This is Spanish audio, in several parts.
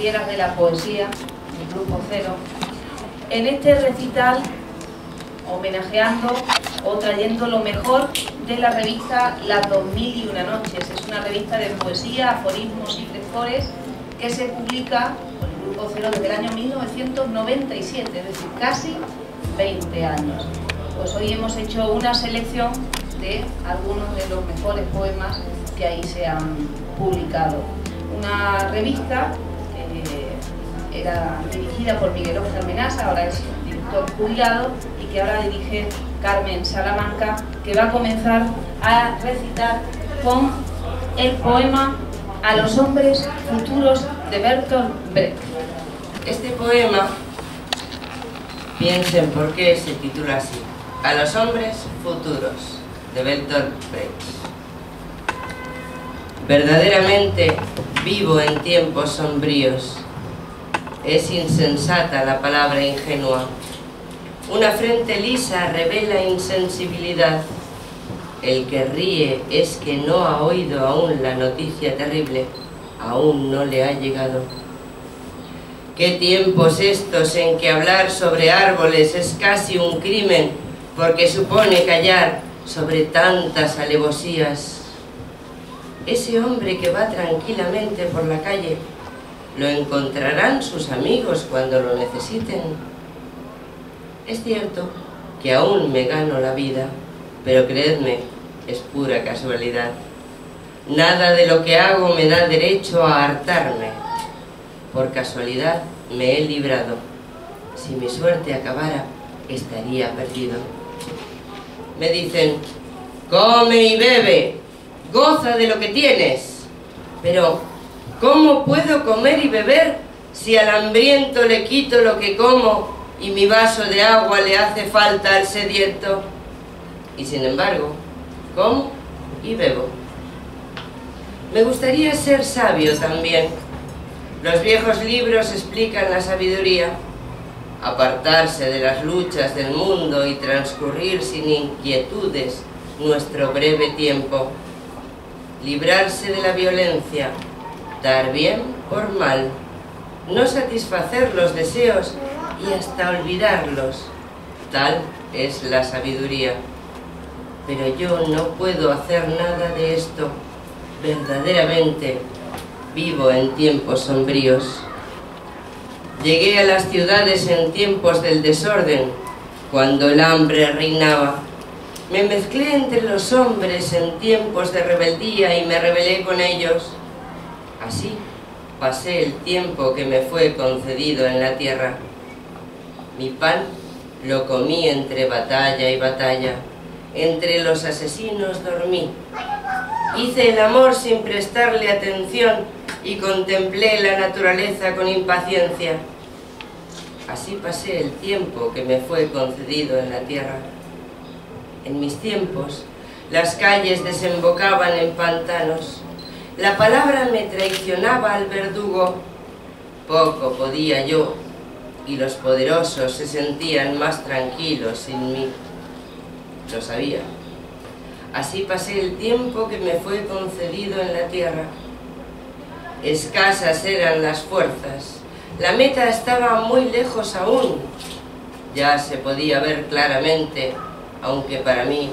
fieras de la poesía, el Grupo Cero, en este recital homenajeando o trayendo lo mejor de la revista Las 2001 Noches. Es una revista de poesía, aforismos y lectores que se publica por el Grupo Cero desde el año 1997, es decir, casi 20 años. Pues hoy hemos hecho una selección de algunos de los mejores poemas que ahí se han publicado. Una revista era dirigida por Miguel Amenaza, ahora es director jubilado, y que ahora dirige Carmen Salamanca, que va a comenzar a recitar con el poema A los hombres futuros de Bertolt Brecht. Este poema, piensen por qué se titula así, A los hombres futuros de Bertolt Brecht. Verdaderamente vivo en tiempos sombríos. Es insensata la palabra ingenua. Una frente lisa revela insensibilidad. El que ríe es que no ha oído aún la noticia terrible, aún no le ha llegado. ¿Qué tiempos estos en que hablar sobre árboles es casi un crimen porque supone callar sobre tantas alevosías? Ese hombre que va tranquilamente por la calle, ¿lo encontrarán sus amigos cuando lo necesiten? Es cierto que aún me gano la vida, pero creedme, es pura casualidad. Nada de lo que hago me da derecho a hartarme. Por casualidad me he librado. Si mi suerte acabara, estaría perdido. Me dicen, come y bebe, goza de lo que tienes. Pero, ¿cómo puedo comer y beber si al hambriento le quito lo que como y mi vaso de agua le hace falta al sediento? Y sin embargo, como y bebo. Me gustaría ser sabio también. Los viejos libros explican la sabiduría. Apartarse de las luchas del mundo y transcurrir sin inquietudes nuestro breve tiempo librarse de la violencia, dar bien por mal, no satisfacer los deseos y hasta olvidarlos. Tal es la sabiduría. Pero yo no puedo hacer nada de esto. Verdaderamente vivo en tiempos sombríos. Llegué a las ciudades en tiempos del desorden, cuando el hambre reinaba me mezclé entre los hombres en tiempos de rebeldía y me rebelé con ellos. Así pasé el tiempo que me fue concedido en la tierra. Mi pan lo comí entre batalla y batalla. Entre los asesinos dormí. Hice el amor sin prestarle atención y contemplé la naturaleza con impaciencia. Así pasé el tiempo que me fue concedido en la tierra. En mis tiempos, las calles desembocaban en pantanos. La palabra me traicionaba al verdugo. Poco podía yo, y los poderosos se sentían más tranquilos sin mí. Lo sabía. Así pasé el tiempo que me fue concedido en la tierra. Escasas eran las fuerzas. La meta estaba muy lejos aún. Ya se podía ver claramente aunque para mí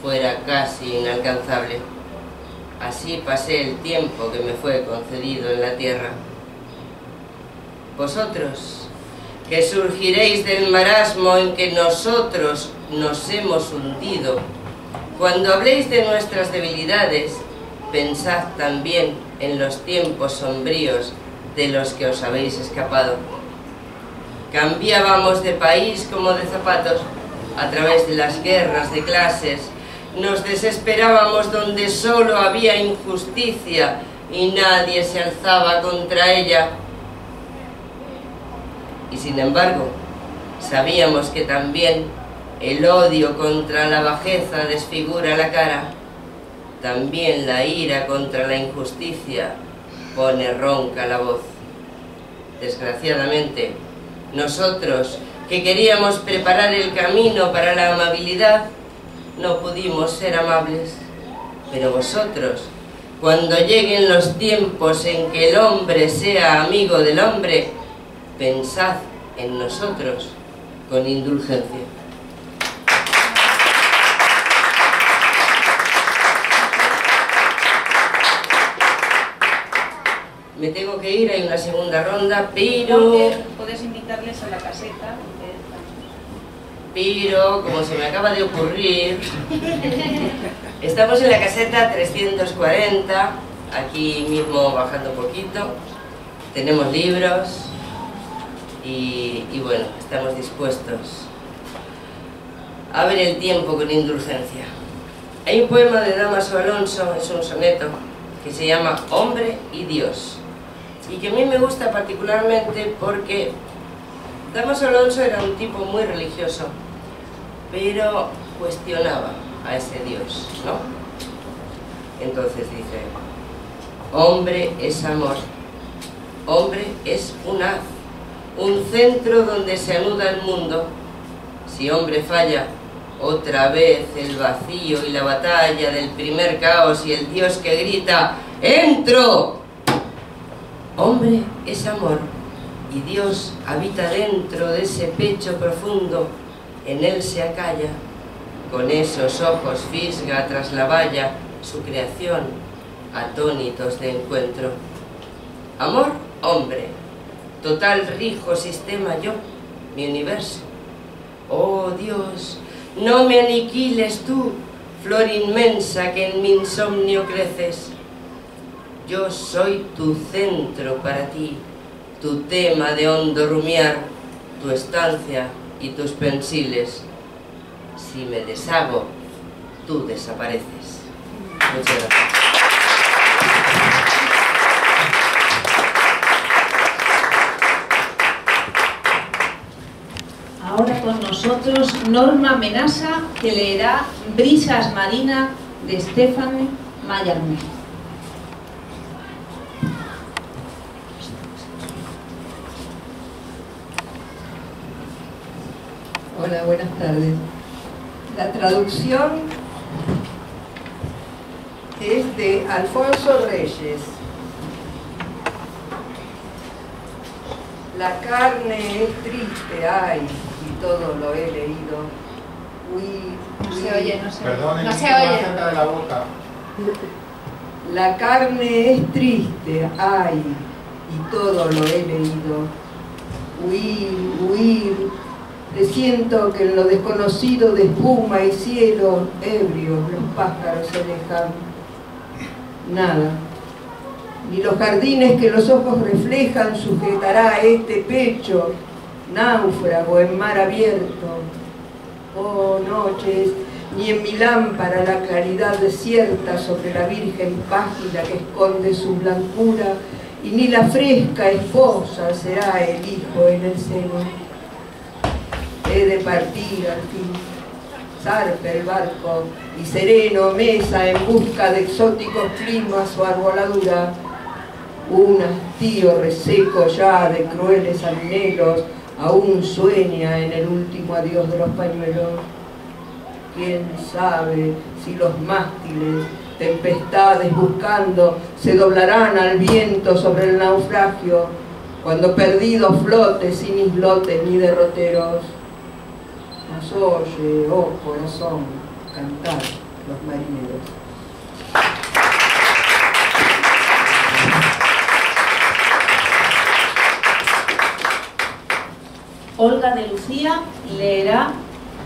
fuera casi inalcanzable. Así pasé el tiempo que me fue concedido en la tierra. Vosotros, que surgiréis del marasmo en que nosotros nos hemos hundido, cuando habléis de nuestras debilidades, pensad también en los tiempos sombríos de los que os habéis escapado. Cambiábamos de país como de zapatos, a través de las guerras de clases, nos desesperábamos donde solo había injusticia y nadie se alzaba contra ella. Y sin embargo, sabíamos que también el odio contra la bajeza desfigura la cara, también la ira contra la injusticia pone ronca la voz. Desgraciadamente, nosotros que queríamos preparar el camino para la amabilidad, no pudimos ser amables. Pero vosotros, cuando lleguen los tiempos en que el hombre sea amigo del hombre, pensad en nosotros con indulgencia. Me tengo que ir, hay una segunda ronda, pero... Puedes invitarles a la caseta. Pero, como se me acaba de ocurrir, estamos en la caseta 340, aquí mismo bajando un poquito, tenemos libros y, y bueno, estamos dispuestos a ver el tiempo con indulgencia. Hay un poema de Damaso Alonso, es un soneto, que se llama Hombre y Dios y que a mí me gusta particularmente porque Damaso Alonso era un tipo muy religioso, pero cuestionaba a ese Dios, ¿no? Entonces dice, hombre es amor, hombre es un haz, un centro donde se anuda el mundo. Si hombre falla, otra vez el vacío y la batalla del primer caos y el Dios que grita, ¡entro! Hombre es amor y Dios habita dentro de ese pecho profundo, en él se acalla, con esos ojos fisga tras la valla su creación, atónitos de encuentro. Amor, hombre, total rijo sistema yo, mi universo. Oh Dios, no me aniquiles tú, flor inmensa que en mi insomnio creces, yo soy tu centro para ti, tu tema de hondo rumiar, tu estancia y tus pensiles. Si me deshago, tú desapareces. Muchas gracias. Ahora con nosotros Norma Menasa, que leerá Brisas Marina de Stephanie Mayarme. Hola, buenas tardes. La traducción es de Alfonso Reyes. La carne es triste, ay, y todo lo he leído. Uy, no se oye, no se Perdón, no se oye. oye. de la boca. La carne es triste, ay, y todo lo he leído. Huir, huir, siento que en lo desconocido de espuma y cielo, ebrios, los pájaros se alejan. Nada. Ni los jardines que los ojos reflejan sujetará este pecho, náufrago en mar abierto. Oh, noches, ni en mi lámpara la claridad desierta sobre la virgen página que esconde su blancura, y ni la fresca esposa será el hijo en el seno he de partir al fin. Zarpe el barco y sereno mesa en busca de exóticos climas o arboladura. Un hastío reseco ya de crueles anhelos aún sueña en el último adiós de los pañuelos. ¿Quién sabe si los mástiles, tempestades buscando, se doblarán al viento sobre el naufragio, cuando perdido flote sin islotes ni derroteros? Nos oye, oh corazón, cantar los marineros. Olga de Lucía leerá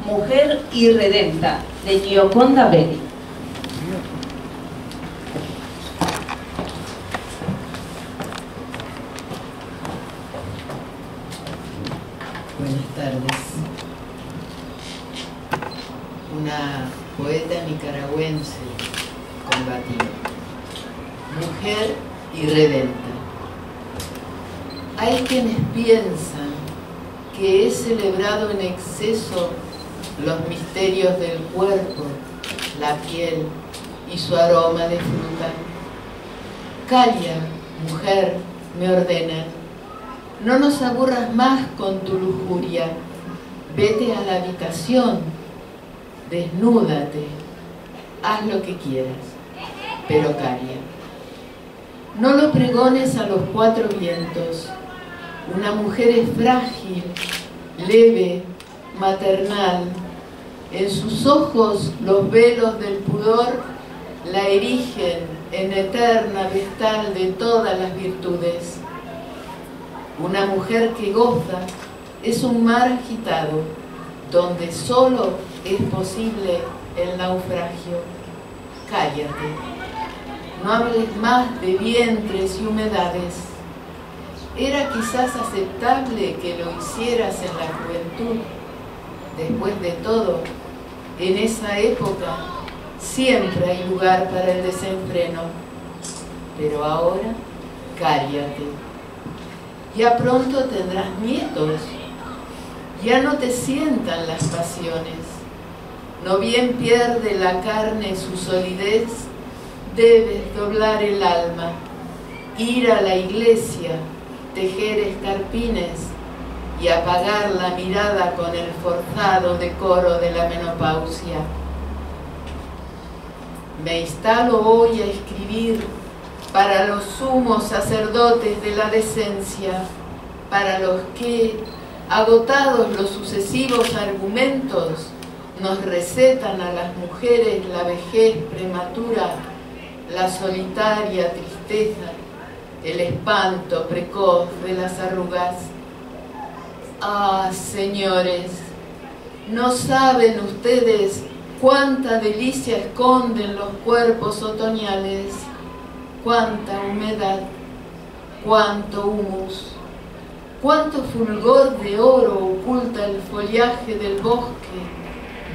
Mujer Irredenta de Gioconda Belli. Buenas tardes una poeta nicaragüense combativa, mujer irredenta. Hay quienes piensan que he celebrado en exceso los misterios del cuerpo, la piel y su aroma de fruta. Calla, mujer, me ordenan, no nos aburras más con tu lujuria, vete a la habitación desnúdate, haz lo que quieras, pero calla. No lo pregones a los cuatro vientos. Una mujer es frágil, leve, maternal. En sus ojos los velos del pudor la erigen en eterna vestal de todas las virtudes. Una mujer que goza es un mar agitado, donde solo es posible el naufragio. Cállate, no hables más de vientres y humedades. Era quizás aceptable que lo hicieras en la juventud. Después de todo, en esa época siempre hay lugar para el desenfreno. Pero ahora, cállate. Ya pronto tendrás nietos. Ya no te sientan las pasiones. No bien pierde la carne su solidez, debes doblar el alma, ir a la iglesia, tejer escarpines y apagar la mirada con el forzado decoro de la menopausia. Me instalo hoy a escribir para los sumos sacerdotes de la decencia, para los que, agotados los sucesivos argumentos, nos recetan a las mujeres la vejez prematura, la solitaria tristeza, el espanto precoz de las arrugas. Ah, señores, no saben ustedes cuánta delicia esconden los cuerpos otoñales, cuánta humedad, cuánto humus, cuánto fulgor de oro oculta el follaje del bosque,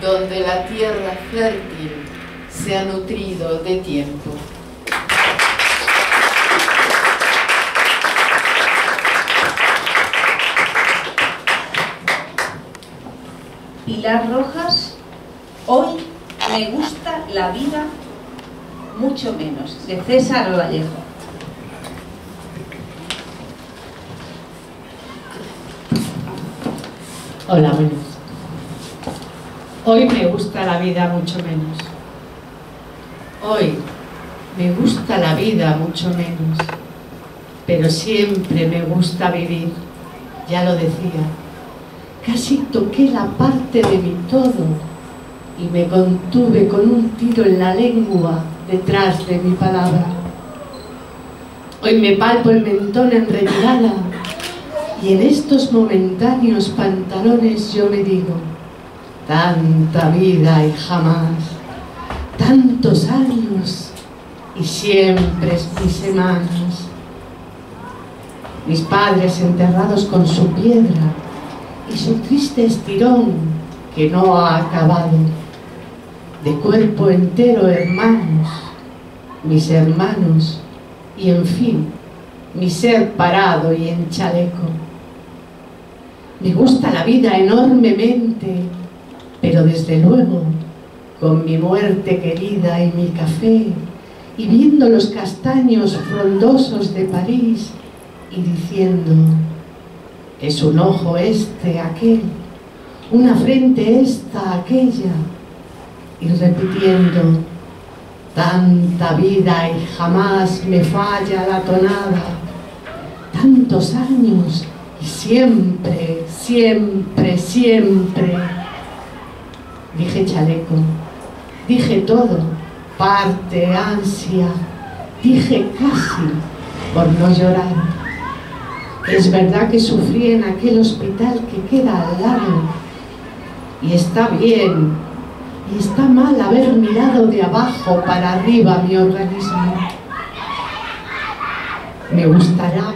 donde la tierra fértil se ha nutrido de tiempo. Pilar Rojas, hoy me gusta la vida mucho menos, de César Vallejo. Hola, buenas. Hoy me gusta la vida mucho menos. Hoy me gusta la vida mucho menos. Pero siempre me gusta vivir, ya lo decía. Casi toqué la parte de mi todo y me contuve con un tiro en la lengua detrás de mi palabra. Hoy me palpo el mentón en retirada y en estos momentáneos pantalones yo me digo, tanta vida y jamás, tantos años y siempre mis semanas. Mis padres enterrados con su piedra y su triste estirón que no ha acabado. De cuerpo entero hermanos, mis hermanos y en fin, mi ser parado y en chaleco. Me gusta la vida enormemente, pero desde luego, con mi muerte querida y mi café, y viendo los castaños frondosos de París, y diciendo, es un ojo este, aquel, una frente esta, aquella, y repitiendo, tanta vida y jamás me falla la tonada, tantos años y siempre, siempre, siempre. Dije chaleco, dije todo, parte, ansia, dije casi por no llorar. Es verdad que sufrí en aquel hospital que queda al lado. Y está bien, y está mal haber mirado de abajo para arriba mi organismo. Me gustará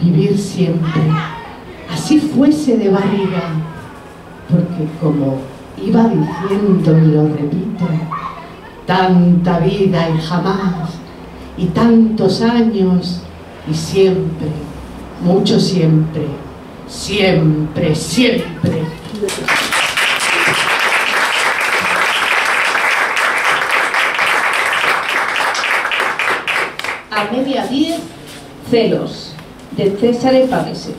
vivir siempre, así fuese de barriga, porque como iba diciendo y lo repito, tanta vida y jamás, y tantos años y siempre mucho siempre, siempre, siempre. A media diez, celos, de César Pavese.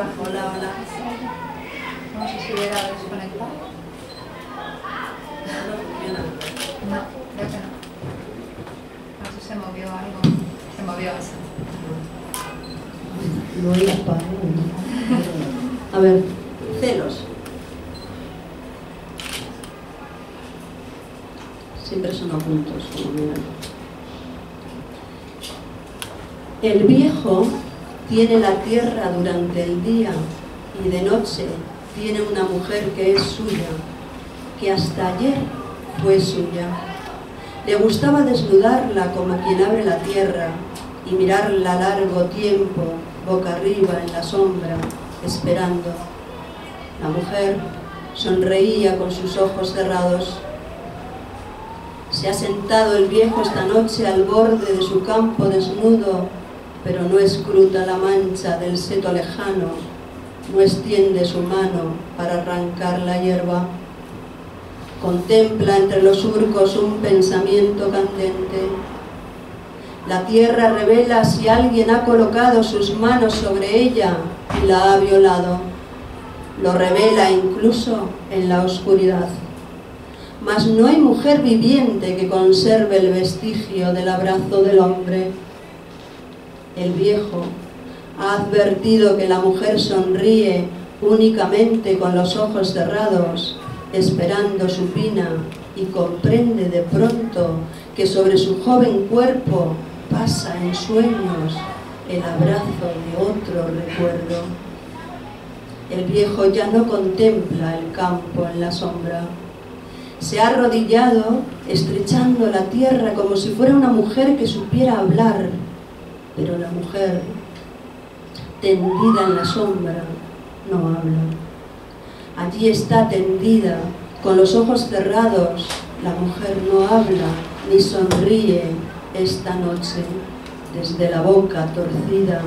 bajo. Hola, hola. No sé si hubiera desconectado. No, creo que no. No sé si se movió algo. Se movió eso. No hay apagado. A ver, celos. Siempre son ocultos, como miran. El viejo tiene la tierra durante el día y de noche tiene una mujer que es suya, que hasta ayer fue suya. Le gustaba desnudarla como quien abre la tierra y mirarla largo tiempo, boca arriba en la sombra, esperando. La mujer sonreía con sus ojos cerrados. Se ha sentado el viejo esta noche al borde de su campo desnudo, pero no escruta la mancha del seto lejano, no extiende su mano para arrancar la hierba. Contempla entre los surcos un pensamiento candente. La tierra revela si alguien ha colocado sus manos sobre ella y la ha violado. Lo revela incluso en la oscuridad. Mas no hay mujer viviente que conserve el vestigio del abrazo del hombre. El viejo ha advertido que la mujer sonríe únicamente con los ojos cerrados, esperando su pina, y comprende de pronto que sobre su joven cuerpo pasa en sueños el abrazo de otro recuerdo. El viejo ya no contempla el campo en la sombra. Se ha arrodillado, estrechando la tierra como si fuera una mujer que supiera hablar, pero la mujer, tendida en la sombra, no habla. Allí está tendida, con los ojos cerrados, la mujer no habla ni sonríe esta noche, desde la boca torcida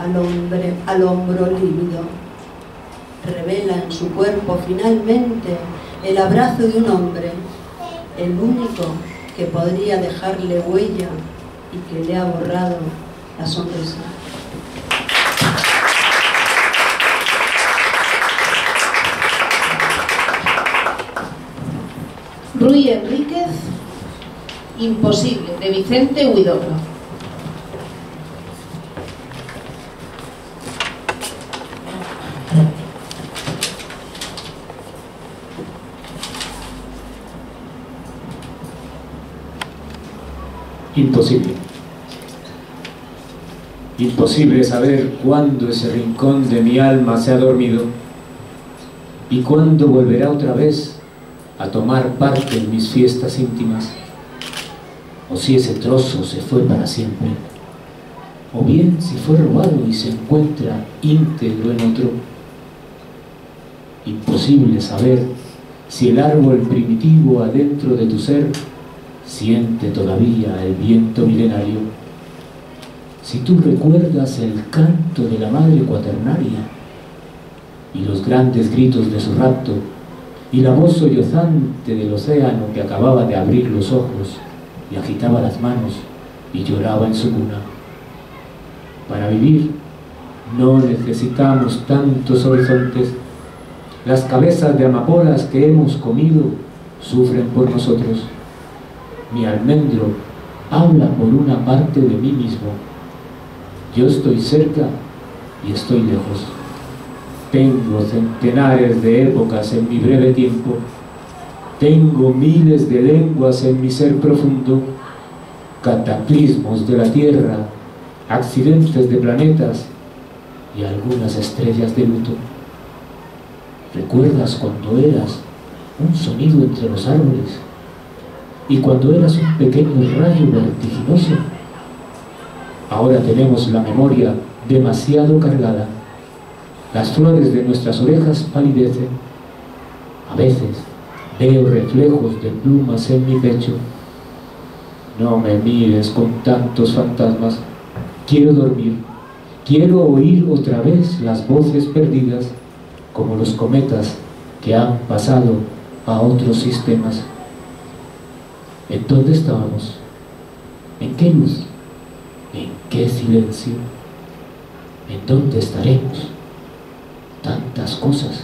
al, hombre, hombro lívido. Revela en su cuerpo finalmente el abrazo de un hombre, el único que podría dejarle huella y que le ha borrado la sonrisa. Rui Enríquez, Imposible, de Vicente Huidobro. Imposible. Imposible saber cuándo ese rincón de mi alma se ha dormido y cuándo volverá otra vez a tomar parte en mis fiestas íntimas, o si ese trozo se fue para siempre, o bien si fue robado y se encuentra íntegro en otro. Imposible saber si el árbol primitivo adentro de tu ser siente todavía el viento milenario, si tú recuerdas el canto de la madre cuaternaria y los grandes gritos de su rapto y la voz sollozante del océano que acababa de abrir los ojos y agitaba las manos y lloraba en su cuna. Para vivir no necesitamos tantos horizontes. Las cabezas de amapolas que hemos comido sufren por nosotros. Mi almendro habla por una parte de mí mismo. Yo estoy cerca y estoy lejos. Tengo centenares de épocas en mi breve tiempo. Tengo miles de lenguas en mi ser profundo. Cataclismos de la Tierra, accidentes de planetas y algunas estrellas de luto. ¿Recuerdas cuando eras un sonido entre los árboles? Y cuando eras un pequeño rayo vertiginoso? Ahora tenemos la memoria demasiado cargada. Las flores de nuestras orejas palidecen. A veces veo reflejos de plumas en mi pecho. No me mires con tantos fantasmas. Quiero dormir. Quiero oír otra vez las voces perdidas, como los cometas que han pasado a otros sistemas. ¿En dónde estábamos? ¿En qué luz? ¿En qué silencio? ¿En dónde estaremos? tantas cosas,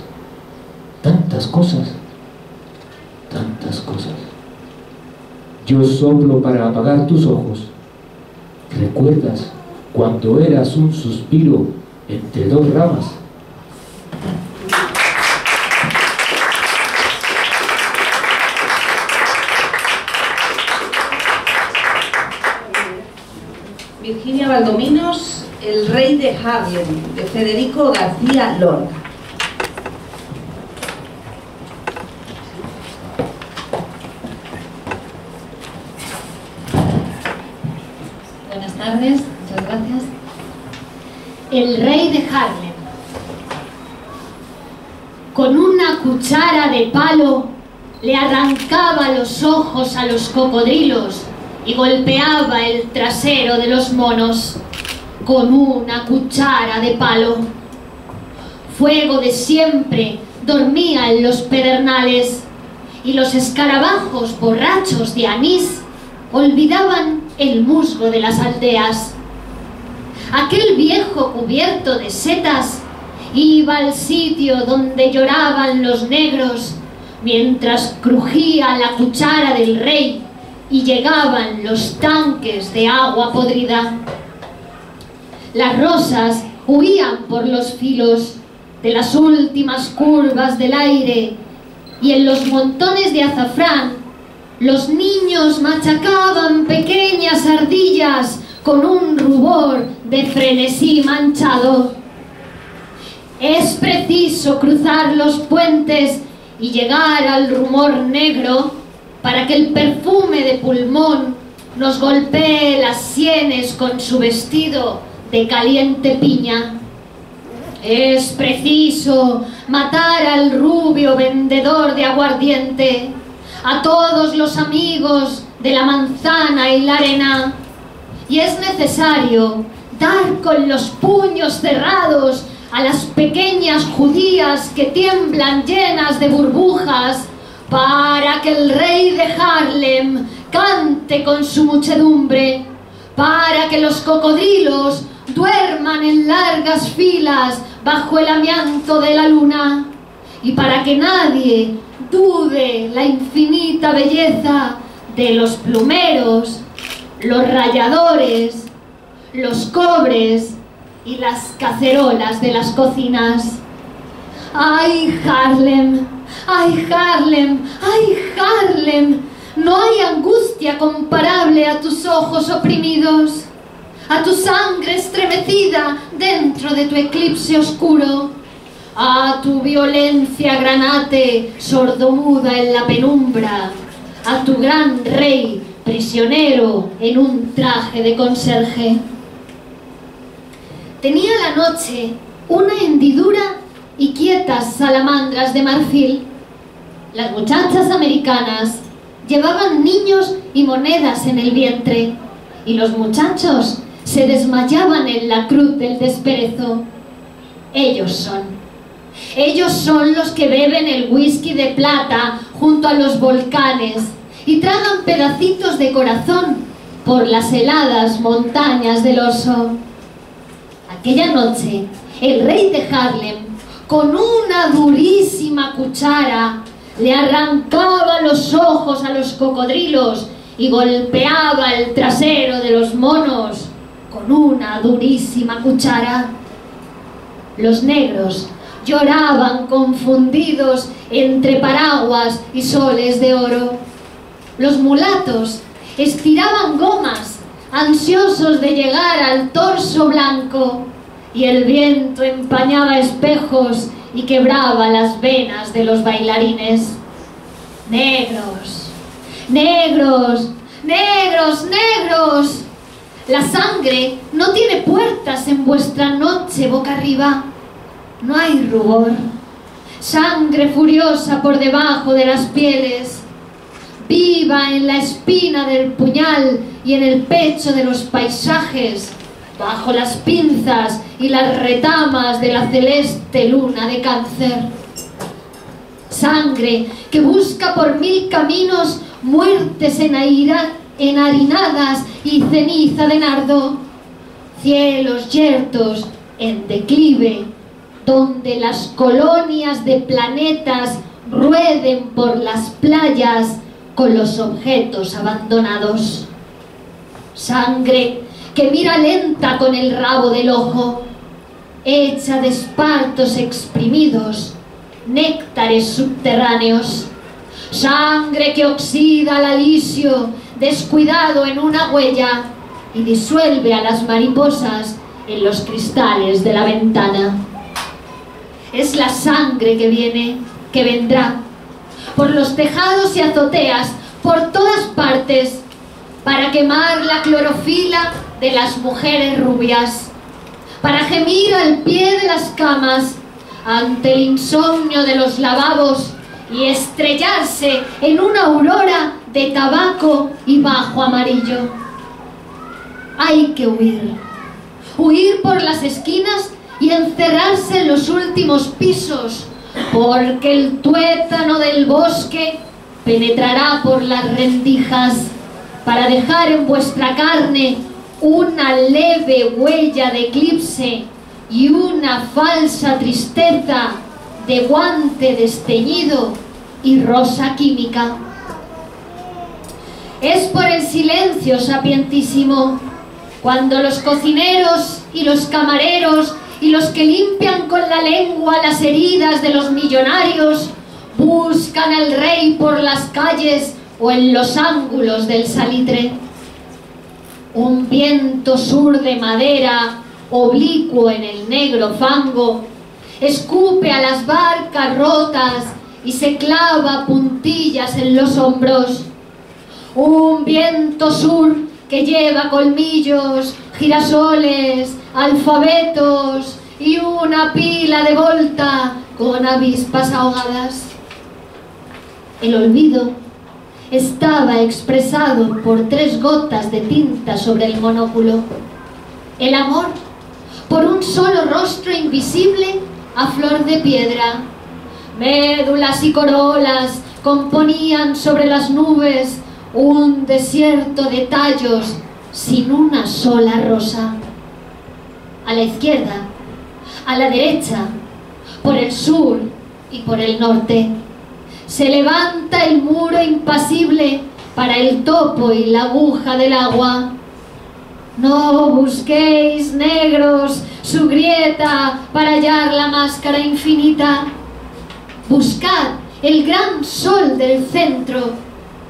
tantas cosas, tantas cosas. Yo soplo para apagar tus ojos. ¿Recuerdas cuando eras un suspiro entre dos ramas? Valdominos, El rey de Harlem, de Federico García Lorca. Buenas tardes, muchas gracias. El rey de Harlem. Con una cuchara de palo le arrancaba los ojos a los cocodrilos y golpeaba el trasero de los monos con una cuchara de palo. Fuego de siempre dormía en los pedernales y los escarabajos borrachos de anís olvidaban el musgo de las aldeas. Aquel viejo cubierto de setas iba al sitio donde lloraban los negros mientras crujía la cuchara del rey y llegaban los tanques de agua podrida. Las rosas huían por los filos de las últimas curvas del aire y en los montones de azafrán los niños machacaban pequeñas ardillas con un rubor de frenesí manchado. Es preciso cruzar los puentes y llegar al rumor negro para que el perfume de pulmón nos golpee las sienes con su vestido de caliente piña. Es preciso matar al rubio vendedor de aguardiente, a todos los amigos de la manzana y la arena, y es necesario dar con los puños cerrados a las pequeñas judías que tiemblan llenas de burbujas para que el rey de Harlem cante con su muchedumbre, para que los cocodrilos duerman en largas filas bajo el amianto de la luna, y para que nadie dude la infinita belleza de los plumeros, los ralladores, los cobres y las cacerolas de las cocinas. ¡Ay, Harlem! ¡Ay, Harlem! ¡Ay, Harlem! No hay angustia comparable a tus ojos oprimidos, a tu sangre estremecida dentro de tu eclipse oscuro, a tu violencia granate sordomuda en la penumbra, a tu gran rey prisionero en un traje de conserje. Tenía la noche una hendidura y quietas salamandras de marfil. Las muchachas americanas llevaban niños y monedas en el vientre y los muchachos se desmayaban en la cruz del desperezo. Ellos son. Ellos son los que beben el whisky de plata junto a los volcanes y tragan pedacitos de corazón por las heladas montañas del oso. Aquella noche, el rey de Harlem, con una durísima cuchara, le arrancaba los ojos a los cocodrilos y golpeaba el trasero de los monos con una durísima cuchara. Los negros lloraban confundidos entre paraguas y soles de oro. Los mulatos estiraban gomas, ansiosos de llegar al torso blanco, y el viento empañaba espejos y quebraba las venas de los bailarines. Negros, negros, negros, negros. La sangre no tiene puertas en vuestra noche boca arriba. No hay rubor. Sangre furiosa por debajo de las pieles. Viva en la espina del puñal y en el pecho de los paisajes, bajo las pinzas y las retamas de la celeste luna de cáncer. Sangre que busca por mil caminos muertes enharinadas y ceniza de nardo. Cielos yertos en declive donde las colonias de planetas rueden por las playas con los objetos abandonados. Sangre que mira lenta con el rabo del ojo, hecha de espartos exprimidos, néctares subterráneos. Sangre que oxida al alisio, descuidado en una huella, y disuelve a las mariposas en los cristales de la ventana. Es la sangre que viene, que vendrá, por los tejados y azoteas, por todas partes, para quemar la clorofila de las mujeres rubias, para gemir al pie de las camas ante el insomnio de los lavabos y estrellarse en una aurora de tabaco y bajo amarillo. Hay que huir, huir por las esquinas y encerrarse en los últimos pisos, porque el tuétano del bosque penetrará por las rendijas para dejar en vuestra carne una leve huella de eclipse y una falsa tristeza de guante desteñido y rosa química. Es por el silencio sapientísimo, cuando los cocineros y los camareros y los que limpian con la lengua las heridas de los millonarios buscan al rey por las calles o en los ángulos del salitre. Un viento sur de madera, oblicuo en el negro fango, escupe a las barcas rotas y se clava puntillas en los hombros. Un viento sur que lleva colmillos, girasoles, alfabetos y una pila de volta con avispas ahogadas. El olvido estaba expresado por tres gotas de tinta sobre el monóculo. El amor por un solo rostro invisible a flor de piedra. Médulas y corolas componían sobre las nubes un desierto de tallos sin una sola rosa. A la izquierda, a la derecha, por el sur y por el norte se levanta el muro impasible para el topo y la aguja del agua. No busquéis, negros, su grieta para hallar la máscara infinita. Buscad el gran sol del centro,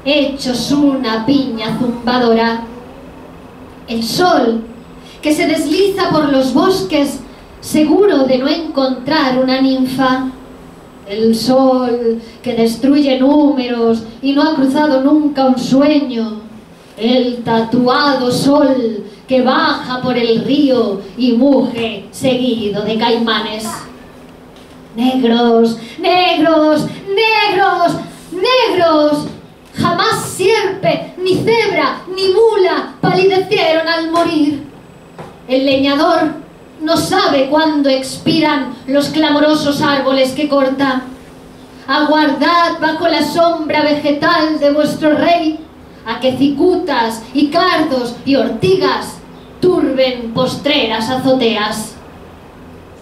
hechos una piña zumbadora. El sol que se desliza por los bosques, seguro de no encontrar una ninfa el sol que destruye números y no ha cruzado nunca un sueño, el tatuado sol que baja por el río y muge seguido de caimanes. Negros, negros, negros, negros. Jamás sierpe, ni cebra, ni mula palidecieron al morir. El leñador no sabe cuándo expiran los clamorosos árboles que corta. Aguardad bajo la sombra vegetal de vuestro rey a que cicutas y cardos y ortigas turben postreras azoteas.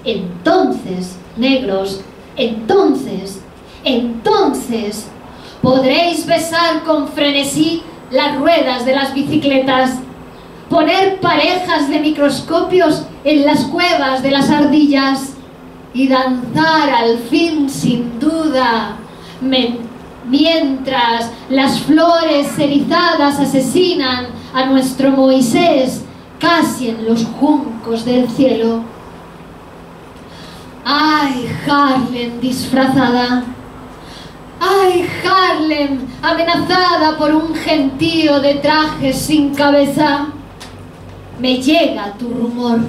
Entonces, negros, entonces, entonces podréis besar con frenesí las ruedas de las bicicletas poner parejas de microscopios en las cuevas de las ardillas y danzar al fin sin duda, mientras las flores erizadas asesinan a nuestro Moisés casi en los juncos del cielo. ¡Ay, Harlem disfrazada! ¡Ay, Harlem amenazada por un gentío de trajes sin cabeza! Me llega tu rumor,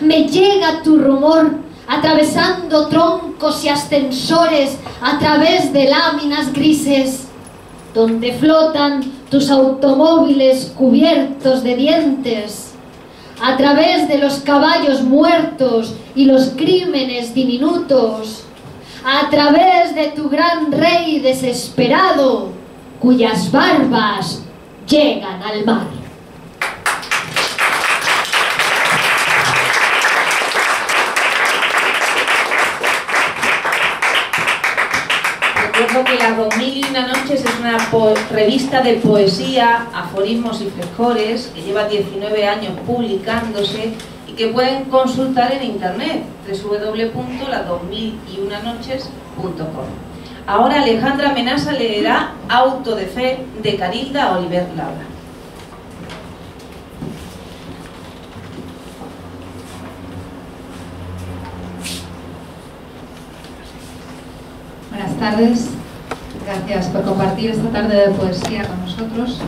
me llega tu rumor atravesando troncos y ascensores a través de láminas grises, donde flotan tus automóviles cubiertos de dientes, a través de los caballos muertos y los crímenes diminutos, a través de tu gran rey desesperado, cuyas barbas llegan al mar. Una po- revista de poesía, aforismos y frescores que lleva 19 años publicándose y que pueden consultar en internet www.las2001noches.com. Ahora Alejandra Menasa leerá Auto de Fe de Carilda Oliver Labra. Buenas tardes, gracias por compartir esta tarde de poesía con nosotros.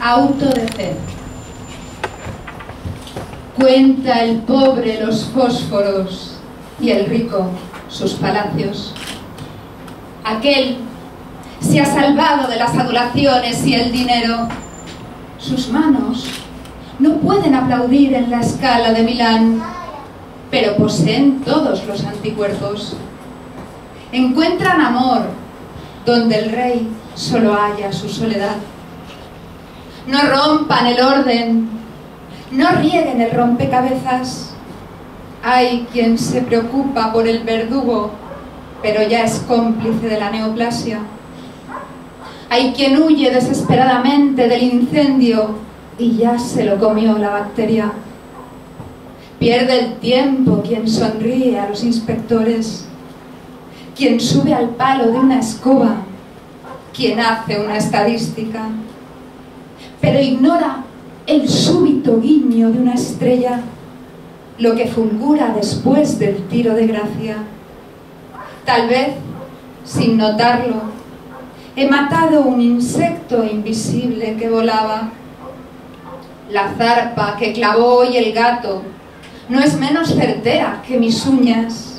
Auto de fe. Cuenta el pobre los fósforos y el rico sus palacios. Aquel se ha salvado de las adulaciones y el dinero. Sus manos no pueden aplaudir en la escala de Milán, pero poseen todos los anticuerpos encuentran amor donde el rey solo halla su soledad. No rompan el orden, no rieguen el rompecabezas. Hay quien se preocupa por el verdugo, pero ya es cómplice de la neoplasia. Hay quien huye desesperadamente del incendio y ya se lo comió la bacteria. Pierde el tiempo quien sonríe a los inspectores quien sube al palo de una escoba, quien hace una estadística, pero ignora el súbito guiño de una estrella, lo que fulgura después del tiro de gracia. Tal vez, sin notarlo, he matado un insecto invisible que volaba. La zarpa que clavó hoy el gato no es menos certera que mis uñas.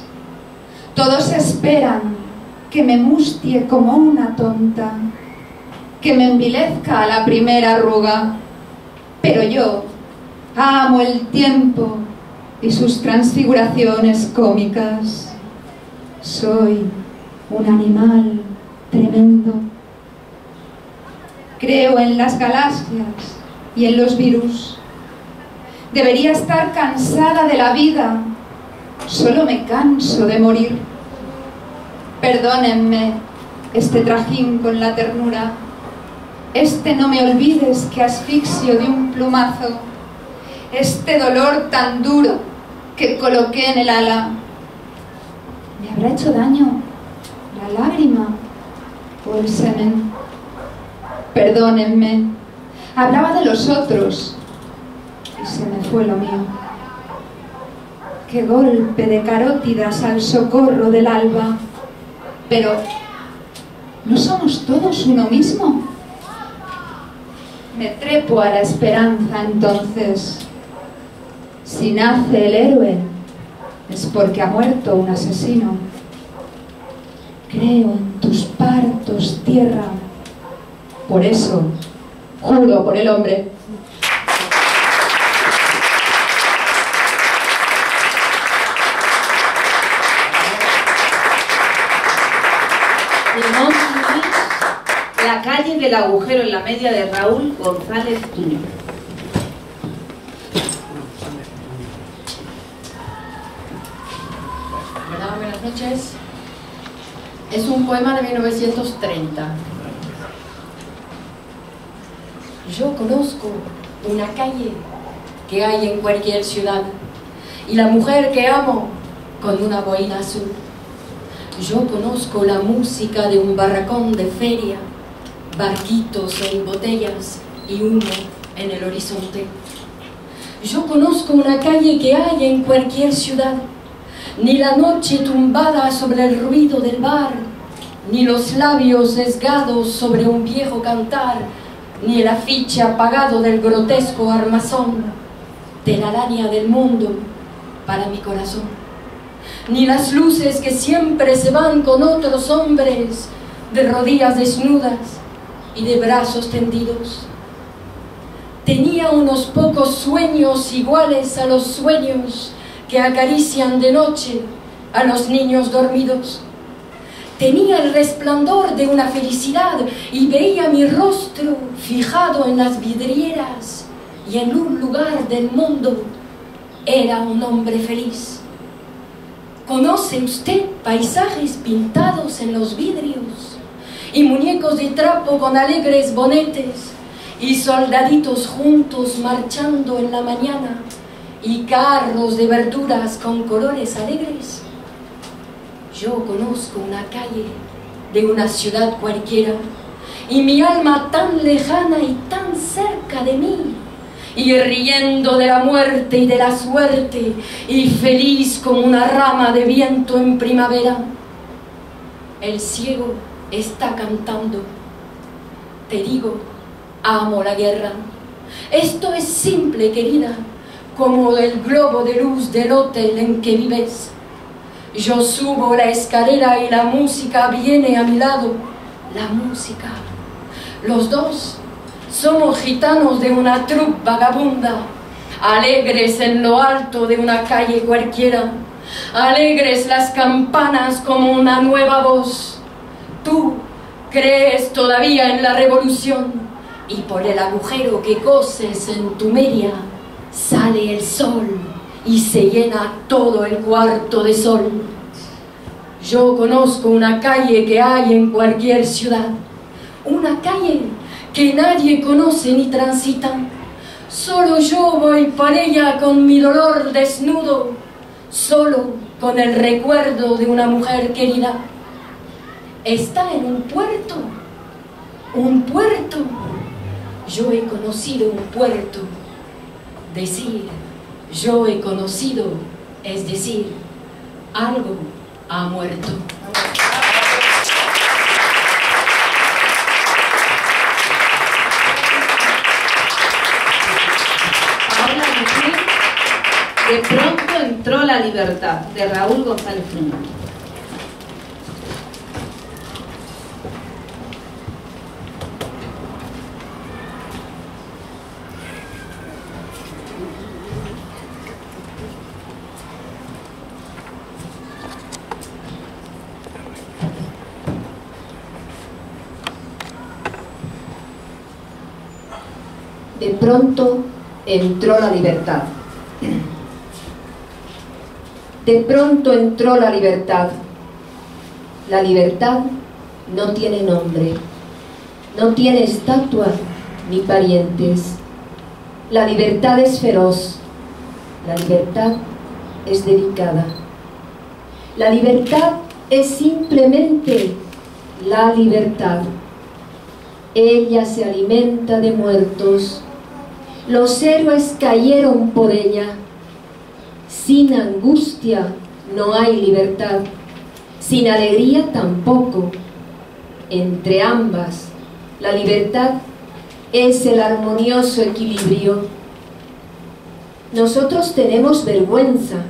Todos esperan que me mustie como una tonta, que me envilezca a la primera arruga. Pero yo amo el tiempo y sus transfiguraciones cómicas. Soy un animal tremendo. Creo en las galaxias y en los virus. Debería estar cansada de la vida Solo me canso de morir. Perdónenme este trajín con la ternura, este no me olvides que asfixio de un plumazo, este dolor tan duro que coloqué en el ala. ¿Me habrá hecho daño la lágrima o el semen? Perdónenme, hablaba de los otros y se me fue lo mío golpe de carótidas al socorro del alba. Pero, ¿no somos todos uno mismo? Me trepo a la esperanza entonces. Si nace el héroe, es porque ha muerto un asesino. Creo en tus partos, tierra. Por eso, juro por el hombre. Limón Luis, La calle del agujero en la media de Raúl González Tuño. Buenas noches. Es un poema de 1930. Yo conozco una calle que hay en cualquier ciudad y la mujer que amo con una boina azul. Yo conozco la música de un barracón de feria, barquitos en botellas y humo en el horizonte. Yo conozco una calle que hay en cualquier ciudad, ni la noche tumbada sobre el ruido del bar, ni los labios sesgados sobre un viejo cantar, ni el afiche apagado del grotesco armazón de la araña del mundo para mi corazón, ni las luces que siempre se van con otros hombres de rodillas desnudas y de brazos tendidos. Tenía unos pocos sueños iguales a los sueños que acarician de noche a los niños dormidos. Tenía el resplandor de una felicidad y veía mi rostro fijado en las vidrieras y en un lugar del mundo era un hombre feliz. ¿Conoce usted paisajes pintados en los vidrios y muñecos de trapo con alegres bonetes y soldaditos juntos marchando en la mañana y carros de verduras con colores alegres. Yo conozco una calle de una ciudad cualquiera y mi alma tan lejana y tan cerca de mí y riendo de la muerte y de la suerte y feliz como una rama de viento en primavera. El ciego está cantando. Te digo, amo la guerra. Esto es simple, querida, como el globo de luz del hotel en que vives. Yo subo la escalera y la música viene a mi lado. La música. Los dos somos gitanos de una troupe vagabunda, alegres en lo alto de una calle cualquiera, alegres las campanas como una nueva voz. Tú crees todavía en la revolución y por el agujero que coses en tu media sale el sol y se llena todo el cuarto de sol. Yo conozco una calle que hay en cualquier ciudad, una calle que nadie conoce ni transita. Solo yo voy para ella con mi dolor desnudo, solo con el recuerdo de una mujer querida. Está en un puerto, un puerto. Yo he conocido un puerto. Decir, yo he conocido, es decir, algo ha muerto. De pronto entró la libertad, de Raúl González. De pronto entró la libertad. De pronto entró la libertad. La libertad no tiene nombre, no tiene estatua ni parientes. La libertad es feroz, la libertad es dedicada. La libertad es simplemente la libertad. Ella se alimenta de muertos. Los héroes cayeron por ella. Sin angustia no hay libertad. Sin alegría tampoco. Entre ambas, la libertad es el armonioso equilibrio. Nosotros tenemos vergüenza.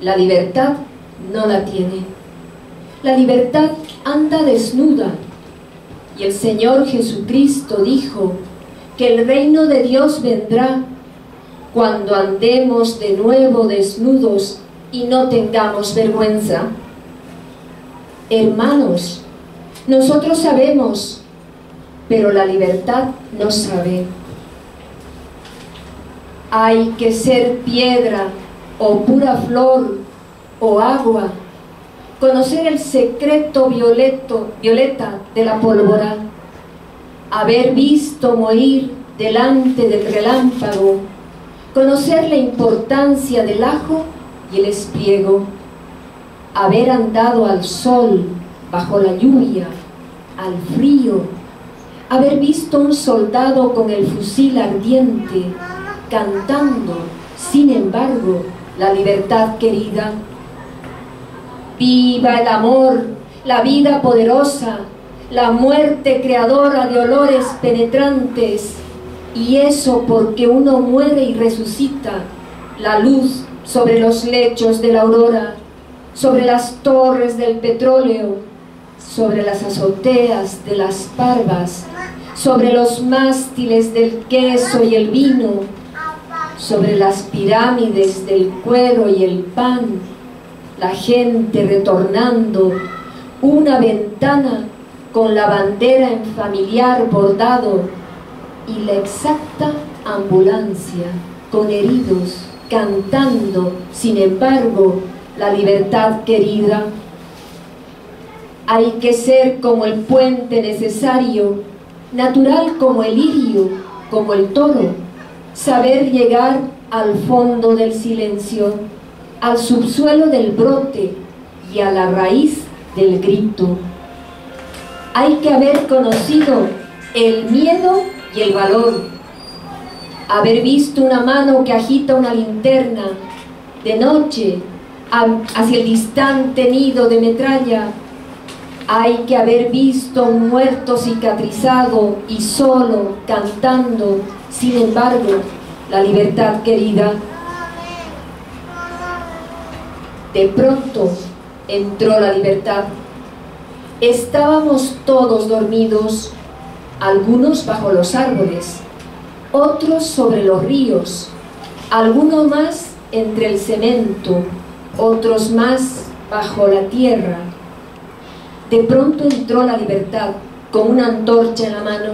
La libertad no la tiene. La libertad anda desnuda. Y el Señor Jesucristo dijo que el reino de Dios vendrá cuando andemos de nuevo desnudos y no tengamos vergüenza. Hermanos, nosotros sabemos, pero la libertad no sabe. Hay que ser piedra o pura flor o agua, conocer el secreto violeto, violeta de la pólvora, haber visto morir delante del relámpago, conocer la importancia del ajo y el espliego, haber andado al sol, bajo la lluvia, al frío, haber visto un soldado con el fusil ardiente, cantando, sin embargo, la libertad querida. Viva el amor, la vida poderosa, la muerte creadora de olores penetrantes, y eso porque uno muere y resucita, la luz sobre los lechos de la aurora, sobre las torres del petróleo, sobre las azoteas de las parvas, sobre los mástiles del queso y el vino, sobre las pirámides del cuero y el pan, la gente retornando, una ventana con la bandera en familiar bordado y la exacta ambulancia con heridos cantando, sin embargo, la libertad querida. Hay que ser como el puente necesario, natural como el lirio, como el toro, saber llegar al fondo del silencio, al subsuelo del brote y a la raíz del grito. Hay que haber conocido el miedo y el valor, haber visto una mano que agita una linterna de noche hacia el distante nido de metralla, hay que haber visto un muerto cicatrizado y solo cantando, sin embargo, la libertad querida. De pronto entró la libertad. Estábamos todos dormidos, algunos bajo los árboles, otros sobre los ríos, algunos más entre el cemento, otros más bajo la tierra. De pronto entró la libertad con una antorcha en la mano.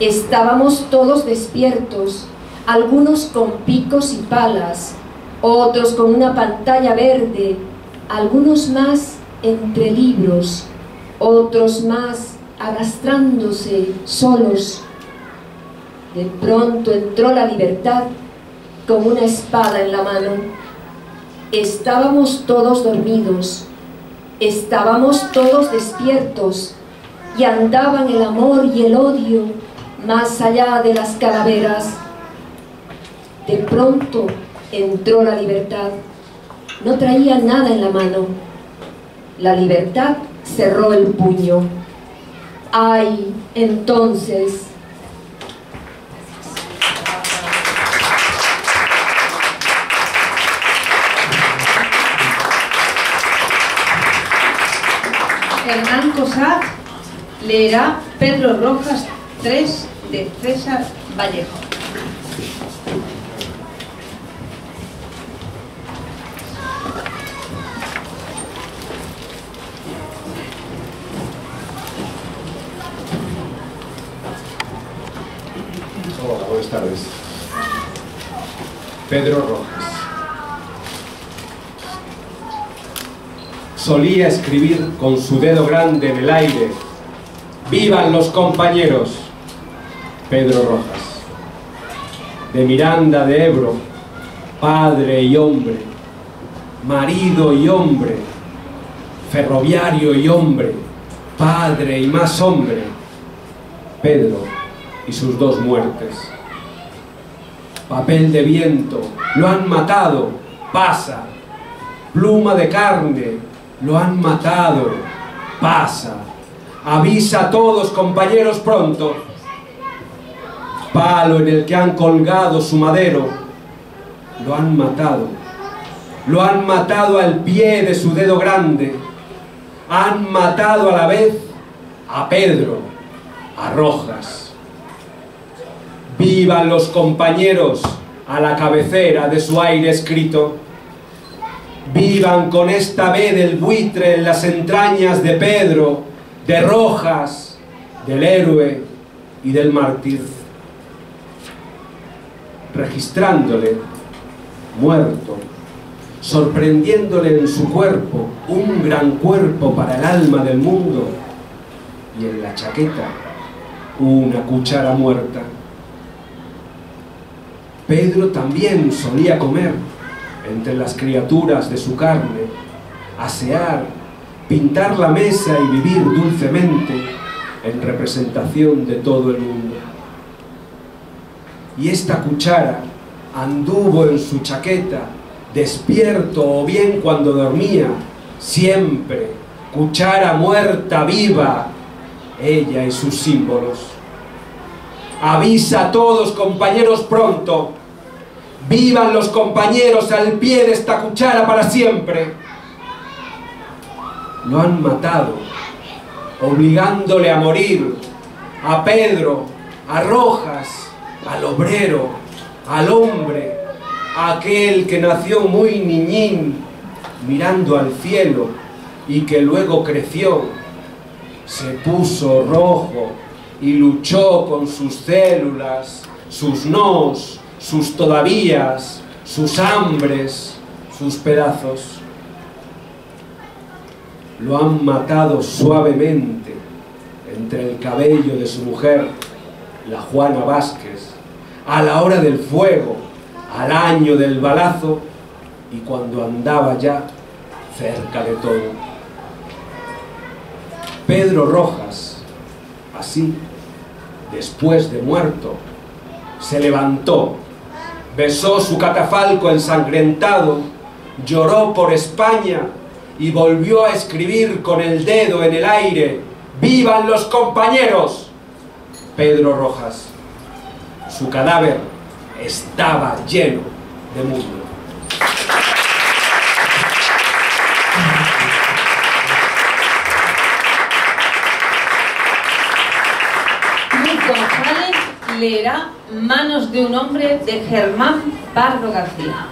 Estábamos todos despiertos, algunos con picos y palas, otros con una pantalla verde, algunos más entre libros, otros más arrastrándose solos. De pronto entró la libertad con una espada en la mano. Estábamos todos dormidos, estábamos todos despiertos y andaban el amor y el odio más allá de las calaveras. De pronto entró la libertad. No traía nada en la mano. La libertad cerró el puño. Ay, entonces Hernán Cosat leerá Pedro Rojas 3 de César Vallejo. Hola, buenas tardes. Pedro Rojas. Solía escribir con su dedo grande en el aire. ¡Vivan los compañeros! Pedro Rojas. De Miranda de Ebro, padre y hombre, marido y hombre, ferroviario y hombre, padre y más hombre, Pedro y sus dos muertes. Papel de viento, lo han matado, pasa. Pluma de carne, lo han matado, pasa. Avisa a todos, compañeros, pronto. Palo en el que han colgado su madero, lo han matado. Lo han matado al pie de su dedo grande. Han matado a la vez a Pedro, a Rojas. Vivan los compañeros a la cabecera de su aire escrito. Vivan con esta B del buitre en las entrañas de Pedro, de Rojas, del héroe y del mártir. Registrándole, muerto, sorprendiéndole en su cuerpo, un gran cuerpo para el alma del mundo, y en la chaqueta, una cuchara muerta. Pedro también solía comer entre las criaturas de su carne, asear, pintar la mesa y vivir dulcemente en representación de todo el mundo. Y esta cuchara anduvo en su chaqueta, despierto o bien cuando dormía, siempre, cuchara muerta viva, ella y sus símbolos. Avisa a todos, compañeros, pronto. Vivan los compañeros al pie de esta cuchara para siempre. Lo han matado, obligándole a morir a Pedro, a Rojas, al obrero, al hombre, a aquel que nació muy niñín, mirando al cielo y que luego creció, se puso rojo y luchó con sus células, sus nos, sus todavías, sus hambres, sus pedazos. lo han matado suavemente entre el cabello de su mujer, la Juana Vázquez, a la hora del fuego, al año del balazo y cuando andaba ya cerca de todo. Pedro Rojas, así, después de muerto, se levantó, besó su catafalco ensangrentado, lloró por España y volvió a escribir con el dedo en el aire, ¡Vivan los compañeros! Pedro Rojas. Su cadáver estaba lleno de musgo. Leerá Manos de un hombre de Germán Pardo García.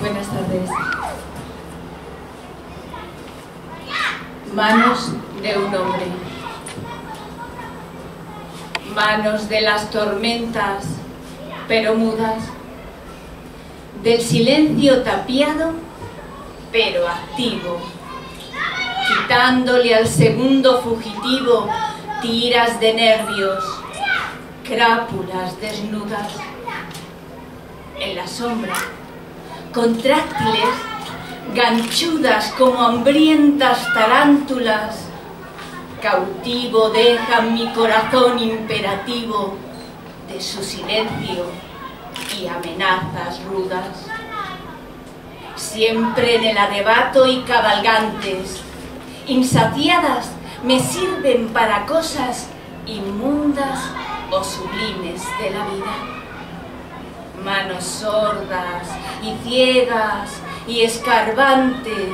Buenas tardes. Manos de un hombre. Manos de las tormentas, pero mudas. Del silencio tapiado, pero activo. Quitándole al segundo fugitivo tiras de nervios, crápulas desnudas. En la sombra contráctiles, ganchudas como hambrientas tarántulas, cautivo dejan mi corazón imperativo de su silencio amenazas rudas. Siempre en el arrebato y cabalgantes, insaciadas me sirven para cosas inmundas o sublimes de la vida. Manos sordas y ciegas y escarbantes,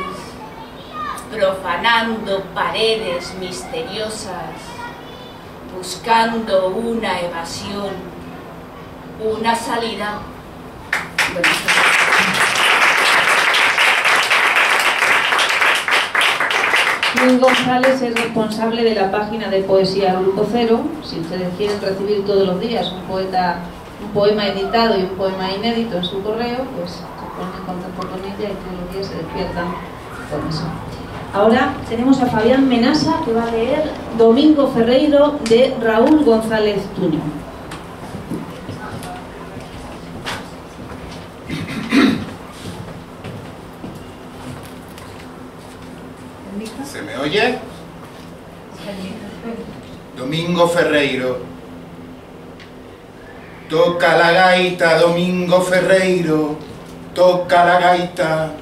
profanando paredes misteriosas, buscando una evasión, una salida. Luis González es responsable de la página de poesía Grupo Cero. Si ustedes quieren recibir todos los días un poeta un poema editado y un poema inédito en su correo, pues se ponen en contacto con ella y todos los días se despiertan con eso. Ahora tenemos a Fabián Menasa que va a leer Domingo Ferreiro de Raúl González Tuño. Oye? Domingo Ferreiro. Toca la gaita, Domingo Ferreiro. Toca la gaita,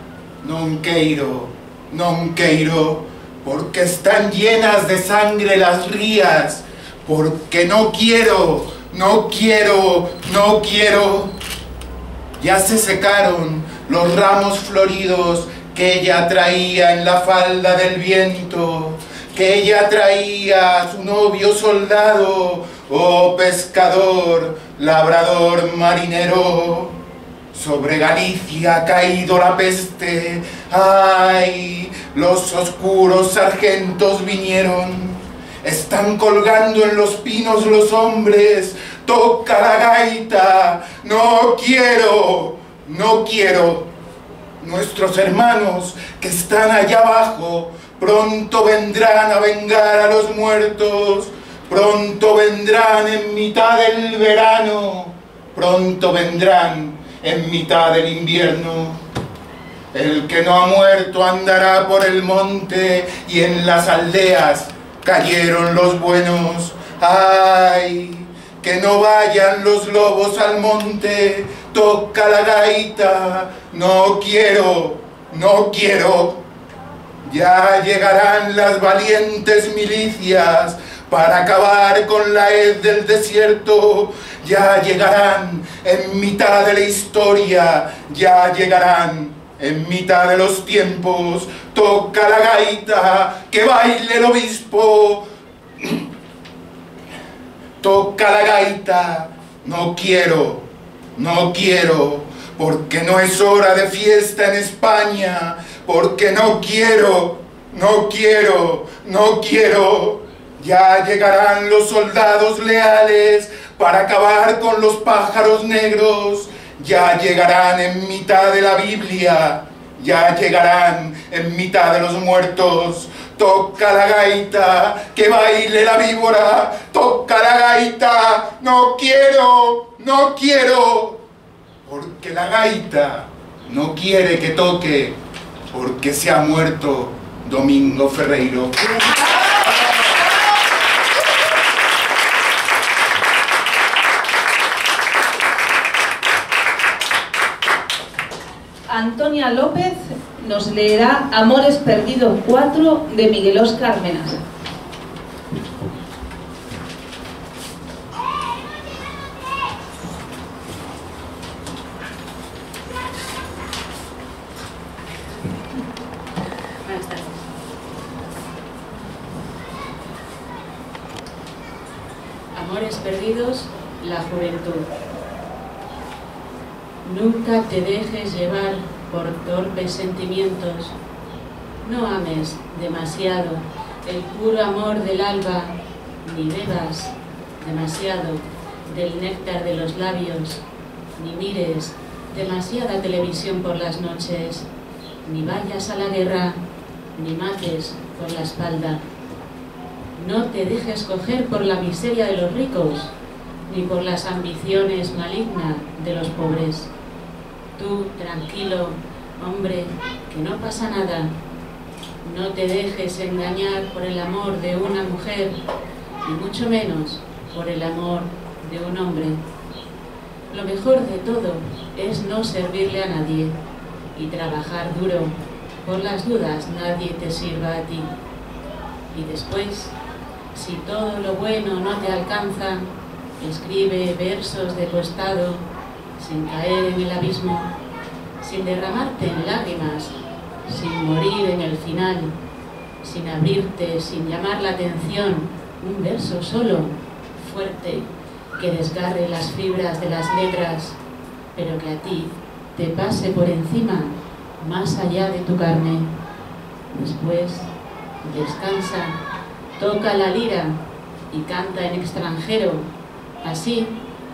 non queiro, non queiro, porque están llenas de sangre las rías, porque no quiero, no quiero, no quiero. Ya se secaron los ramos floridos que ella traía en la falda del viento, que ella traía a su novio soldado, oh pescador, labrador, marinero. Sobre Galicia ha caído la peste, ay, los oscuros sargentos vinieron. Están colgando en los pinos los hombres, toca la gaita, no quiero, no quiero. Nuestros hermanos que están allá abajo pronto vendrán a vengar a los muertos, pronto vendrán en mitad del verano, pronto vendrán en mitad del invierno. El que no ha muerto andará por el monte y en las aldeas cayeron los buenos. ¡Ay! Que no vayan los lobos al monte, toca la gaita, no quiero, no quiero. Ya llegarán las valientes milicias para acabar con la hez del desierto. Ya llegarán en mitad de la historia, ya llegarán en mitad de los tiempos. Toca la gaita, que baile el obispo. Toca la gaita, no quiero, no quiero, porque no es hora de fiesta en España, porque no quiero, no quiero, no quiero. Ya llegarán los soldados leales para acabar con los pájaros negros. Ya llegarán en mitad de la Biblia. Ya llegarán en mitad de los muertos. Toca la gaita, que baile la víbora. Toca la gaita, no quiero, no quiero. Porque la gaita no quiere que toque, porque se ha muerto Domingo Ferreiro. Antonia López nos leerá Amores Perdidos 4 de Miguel Óscar Menas. Buenas tardes. Amores perdidos, la juventud. Nunca te dejes llevar por torpes sentimientos. No ames demasiado el puro amor del alba, ni bebas demasiado del néctar de los labios, ni mires demasiada televisión por las noches, ni vayas a la guerra, ni mates por la espalda. No te dejes coger por la miseria de los ricos, ni por las ambiciones malignas de los pobres. Tú, tranquilo, hombre, que no pasa nada. No te dejes engañar por el amor de una mujer, ni mucho menos por el amor de un hombre. Lo mejor de todo es no servirle a nadie y trabajar duro. Por las dudas nadie te sirva a ti. Y después, si todo lo bueno no te alcanza, escribe versos de tu estado sin caer en el abismo, sin derramarte en lágrimas, sin morir en el final, sin abrirte, sin llamar la atención, un verso solo, fuerte, que desgarre las fibras de las letras, pero que a ti te pase por encima, más allá de tu carne. Después, descansa, toca la lira y canta en extranjero. Así,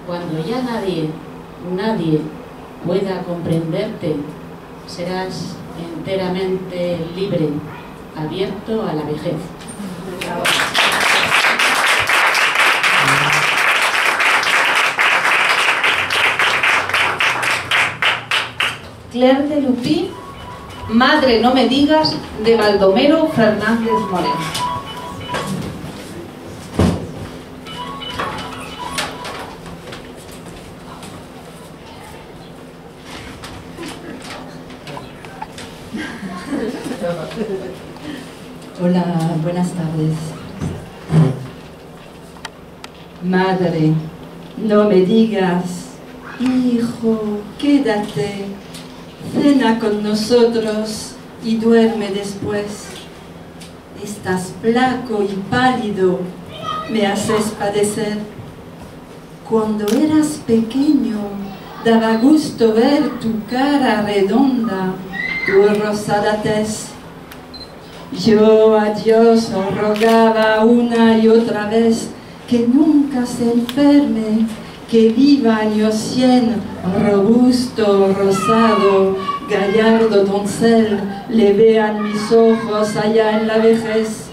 cuando ya nadie, nadie pueda comprenderte, serás enteramente libre, abierto a la vejez. Claire de Lupí, Madre no me digas, de Baldomero Fernández Moreno. Buenas tardes. Madre, no me digas, hijo, quédate, cena con nosotros y duerme después. Estás flaco y pálido, me haces padecer. Cuando eras pequeño, daba gusto ver tu cara redonda, tu rosada tez. Yo a Dios rogaba una y otra vez que nunca se enferme, que viva años cien, robusto, rosado, gallardo doncel, le vean mis ojos allá en la vejez.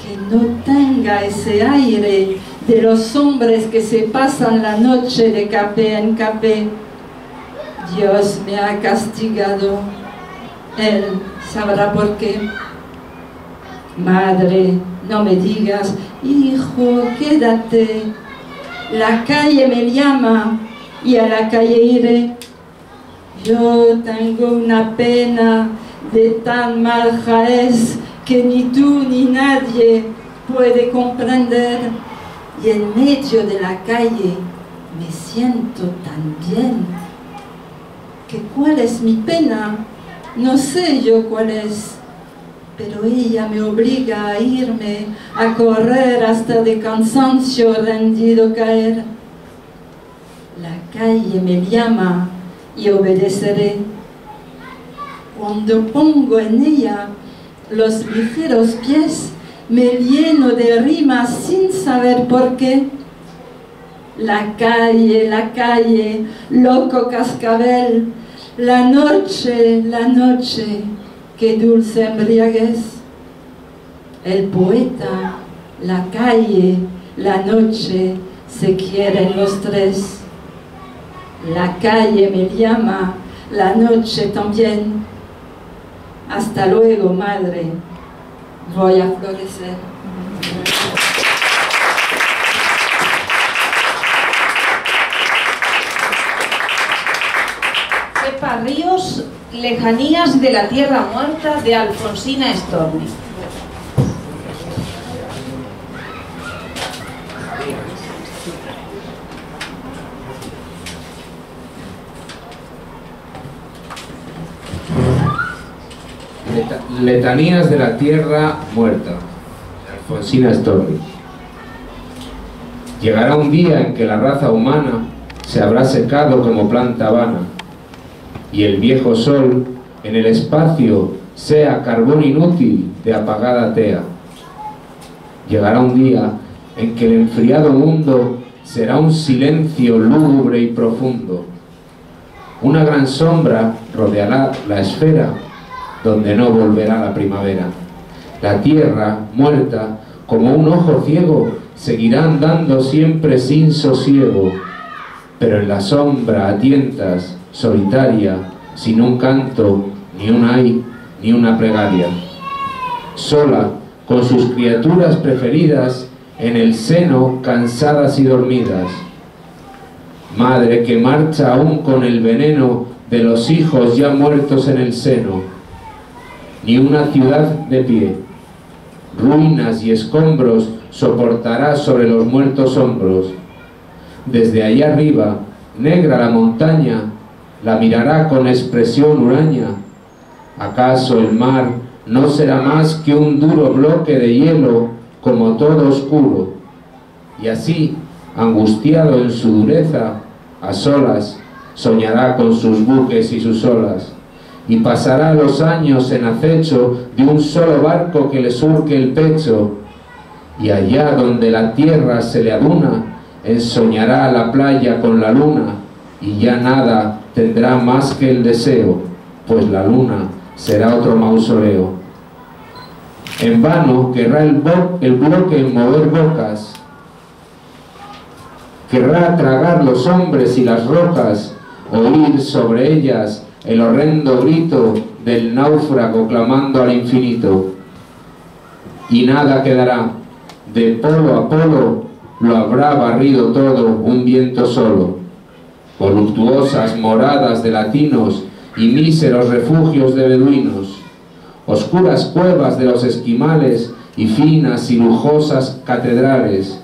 Que no tenga ese aire de los hombres que se pasan la noche de café en café. Dios me ha castigado, Él sabrá por qué. Madre, no me digas, hijo, quédate. La calle me llama y a la calle iré. Yo tengo una pena de tan mal jaez que ni tú ni nadie puede comprender. Y en medio de la calle me siento tan bien que cuál es mi pena, no sé yo cuál es, pero ella me obliga a irme, a correr hasta de cansancio rendido caer. La calle me llama y obedeceré. Cuando pongo en ella los ligeros pies, me lleno de rimas sin saber por qué. La calle, la calle, loco cascabel, la noche, la noche, qué dulce embriaguez. El poeta, la calle, la noche, se quieren los tres. La calle me llama, la noche también. Hasta luego, madre, voy a florecer. Ríos, Lejanías de la Tierra Muerta de Alfonsina Storni. Letanías de la Tierra Muerta, Alfonsina Storni. Llegará un día en que la raza humana se habrá secado como planta vana y el viejo sol en el espacio sea carbón inútil de apagada tea. Llegará un día en que el enfriado mundo será un silencio lúgubre y profundo. Una gran sombra rodeará la esfera donde no volverá la primavera. La tierra, muerta, como un ojo ciego, seguirá andando siempre sin sosiego, pero en la sombra a tientas, solitaria, sin un canto, ni un ay, ni una plegaria. Sola, con sus criaturas preferidas, en el seno, cansadas y dormidas. Madre que marcha aún con el veneno de los hijos ya muertos en el seno, ni una ciudad de pie. Ruinas y escombros soportará sobre los muertos hombros. Desde allá arriba, negra la montaña, la mirará con expresión huraña. ¿Acaso el mar no será más que un duro bloque de hielo como todo oscuro? Y así, angustiado en su dureza, a solas, soñará con sus buques y sus olas y pasará los años en acecho de un solo barco que le surque el pecho, y allá donde la tierra se le aduna, ensoñará la playa con la luna, y ya nada tendrá más que el deseo, pues la luna será otro mausoleo. En vano querrá el, el bloque mover bocas, querrá tragar los hombres y las rocas, oír sobre ellas el horrendo grito del náufrago clamando al infinito. Y nada quedará, de polo a polo lo habrá barrido todo un viento solo. Voluptuosas moradas de latinos y míseros refugios de beduinos, oscuras cuevas de los esquimales y finas y lujosas catedrales,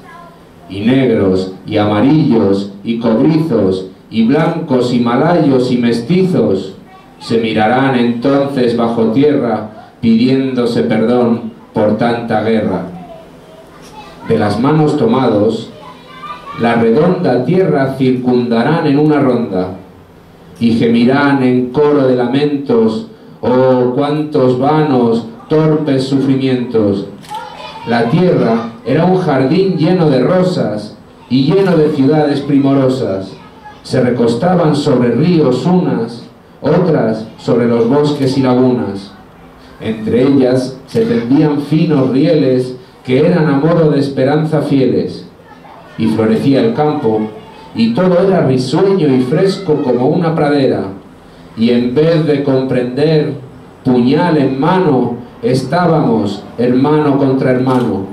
y negros y amarillos y cobrizos y blancos y malayos y mestizos se mirarán entonces bajo tierra pidiéndose perdón por tanta guerra. De las manos tomados, la redonda tierra circundarán en una ronda y gemirán en coro de lamentos, oh cuántos vanos, torpes sufrimientos. La tierra era un jardín lleno de rosas y lleno de ciudades primorosas se recostaban sobre ríos unas, otras sobre los bosques y lagunas. Entre ellas se tendían finos rieles que eran a modo de esperanza fieles. Y florecía el campo, y todo era risueño y fresco como una pradera. Y en vez de comprender, puñal en mano, estábamos hermano contra hermano.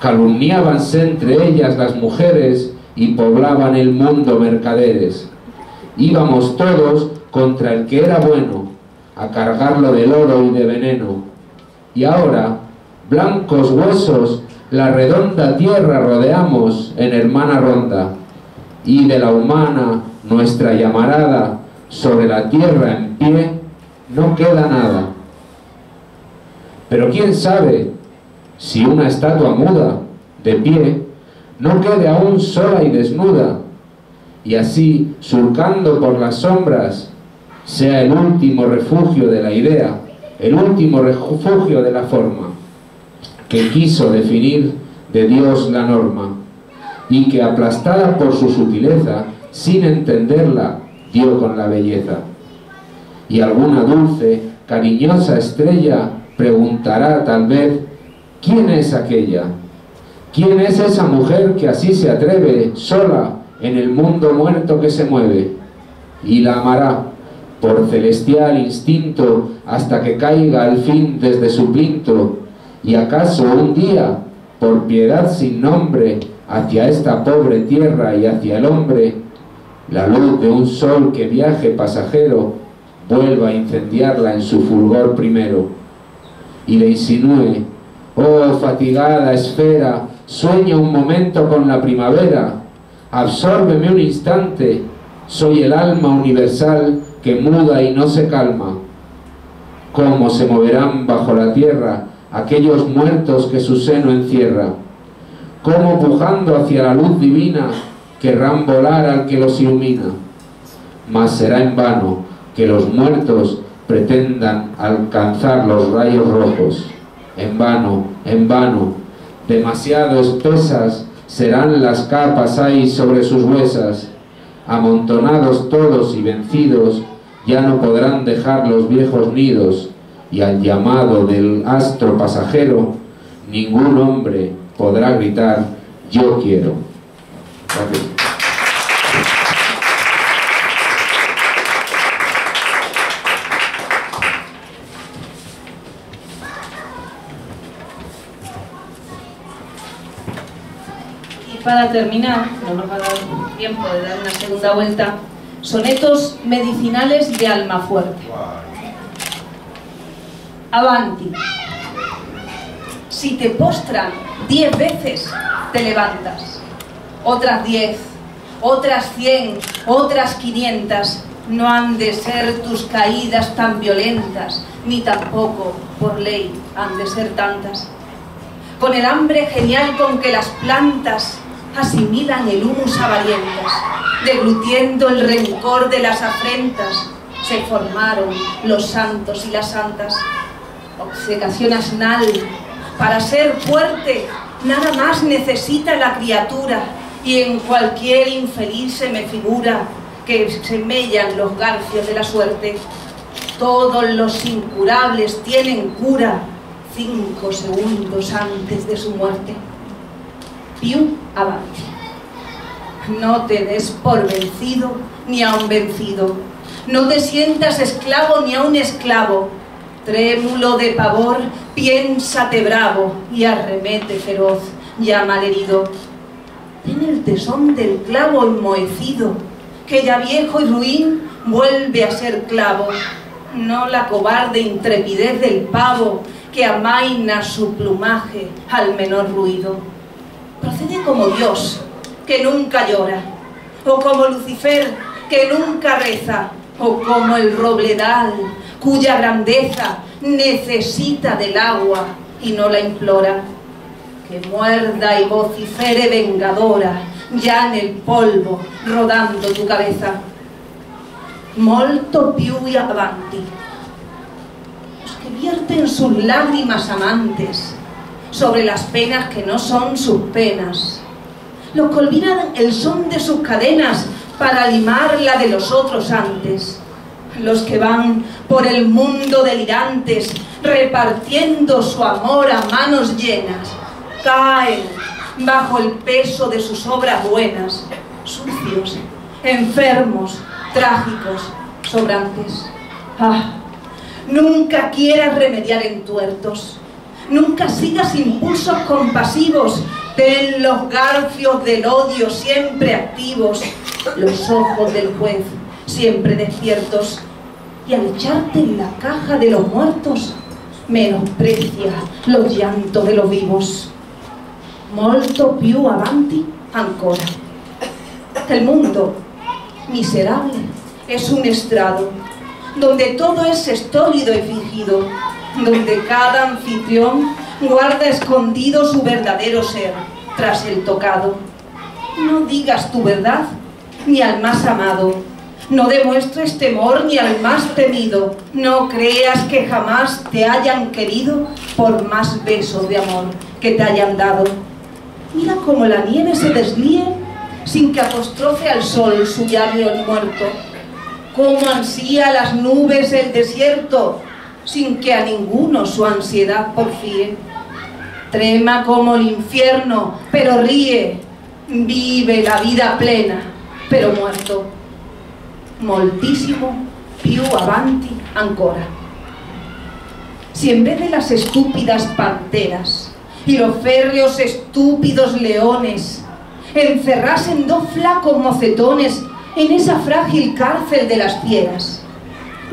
Calumniábanse entre ellas las mujeres y poblaban el mundo mercaderes. Íbamos todos contra el que era bueno, a cargarlo del oro y de veneno. Y ahora, blancos huesos, la redonda tierra rodeamos en hermana ronda, y de la humana, nuestra llamarada, sobre la tierra en pie, no queda nada. Pero quién sabe si una estatua muda, de pie, no quede aún sola y desnuda, y así, surcando por las sombras, sea el último refugio de la idea, el último refugio de la forma. Que quiso definir de Dios la norma y que aplastada por su sutileza, sin entenderla, dio con la belleza. Y alguna dulce, cariñosa estrella preguntará tal vez, ¿quién es aquella? ¿Quién es esa mujer que así se atreve, sola, en el mundo muerto que se mueve? Y la amará, por celestial instinto, hasta que caiga al fin desde su plinto, y acaso un día, por piedad sin nombre, hacia esta pobre tierra y hacia el hombre, la luz de un sol que viaje pasajero vuelva a incendiarla en su fulgor primero, y le insinúe, oh fatigada esfera, sueña un momento con la primavera, absórbeme un instante, soy el alma universal que muda y no se calma. ¿Cómo se moverán bajo la tierra aquellos muertos que su seno encierra? ¿Cómo pujando hacia la luz divina querrán volar al que los ilumina? Mas será en vano que los muertos pretendan alcanzar los rayos rojos. En vano, en vano, demasiado espesas serán las capas ahí sobre sus huesas. Amontonados todos y vencidos, ya no podrán dejar los viejos nidos, y al llamado del astro pasajero, ningún hombre podrá gritar, yo quiero. Gracias. Y para terminar, no nos va a dar tiempo de dar una segunda vuelta, sonetos medicinales de Almafuerte. Avanti. Si te postran diez veces, te levantas. Otras diez, otras cien, otras quinientas. No han de ser tus caídas tan violentas, ni tampoco, por ley, han de ser tantas. Con el hambre genial con que las plantas asimilan el humus avarientas, deglutiendo el rencor de las afrentas, se formaron los santos y las santas. Obsecación asnal, para ser fuerte, nada más necesita la criatura, y en cualquier infeliz se me figura que semellan los garfios de la suerte. Todos los incurables tienen cura cinco segundos antes de su muerte. Piu avance. No te des por vencido ni a un vencido. No te sientas esclavo ni a un esclavo. Trémulo de pavor, piénsate bravo y arremete feroz, ya malherido. Ten el tesón del clavo enmohecido, que ya viejo y ruin vuelve a ser clavo. No la cobarde intrepidez del pavo que amaina su plumaje al menor ruido. Procede como Dios, que nunca llora, o como Lucifer, que nunca reza, o como el robledal, cuya grandeza necesita del agua y no la implora. Que muerda y vocifere vengadora, ya en el polvo, rodando tu cabeza. Molto più y avanti. Los que vierten sus lágrimas amantes sobre las penas que no son sus penas. Los que olvidan el son de sus cadenas para limar la de los otros antes. Los que van por el mundo delirantes repartiendo su amor a manos llenas. Caen bajo el peso de sus obras buenas, sucios, enfermos, trágicos, sobrantes. Ah, nunca quieras remediar entuertos, nunca sigas impulsos compasivos, ten los garfios del odio siempre activos, los ojos del juez siempre despiertos, y al echarte en la caja de los muertos, menosprecia los llantos de los vivos. Molto più avanti ancora. El mundo, miserable, es un estrado, donde todo es estólido y fingido, donde cada anfitrión guarda escondido su verdadero ser tras el tocado. No digas tu verdad ni al más amado, No demuestres temor ni al más temido. No creas que jamás te hayan querido por más besos de amor que te hayan dado. Mira cómo la nieve se deslíe sin que apostrofe al sol su llano muerto. Cómo ansía las nubes el desierto sin que a ninguno su ansiedad porfíe. Trema como el infierno, pero ríe. Vive la vida plena, pero muerto. Moltísimo più avanti ancora. Si en vez de las estúpidas panteras y los férreos estúpidos leones encerrasen dos flacos mocetones en esa frágil cárcel de las fieras,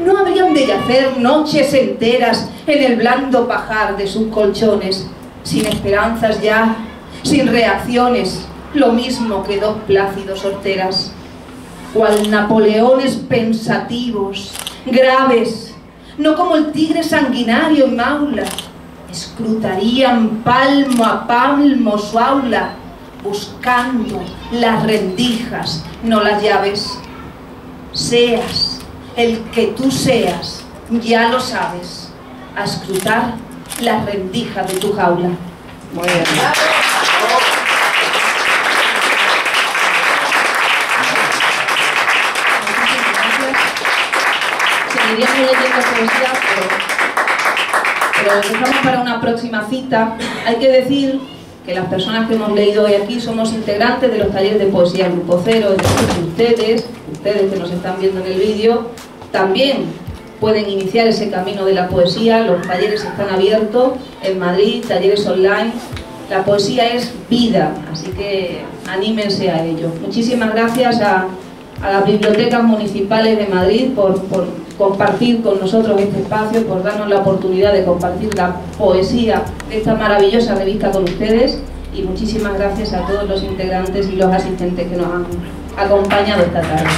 no habrían de yacer noches enteras en el blando pajar de sus colchones, sin esperanzas ya, sin reacciones, lo mismo que dos plácidos horteras, cual Napoleones pensativos, graves, no como el tigre sanguinario en maula, escrutarían palmo a palmo su aula, buscando las rendijas, no las llaves. Seas el que tú seas, ya lo sabes, a escrutar las rendijas de tu jaula. Muy bien. Seguiríamos leyendo poesía, pero, pero dejamos para una próxima cita. Hay que decir que las personas que hemos leído hoy aquí somos integrantes de los talleres de poesía Grupo Cero, es ustedes, ustedes que nos están viendo en el vídeo, también pueden iniciar ese camino de la poesía, los talleres están abiertos en Madrid, talleres online, la poesía es vida, así que anímense a ello. Muchísimas gracias a, a las bibliotecas municipales de Madrid por, por compartir con nosotros este espacio, por darnos la oportunidad de compartir la poesía de esta maravillosa revista con ustedes y muchísimas gracias a todos los integrantes y los asistentes que nos han acompañado esta tarde.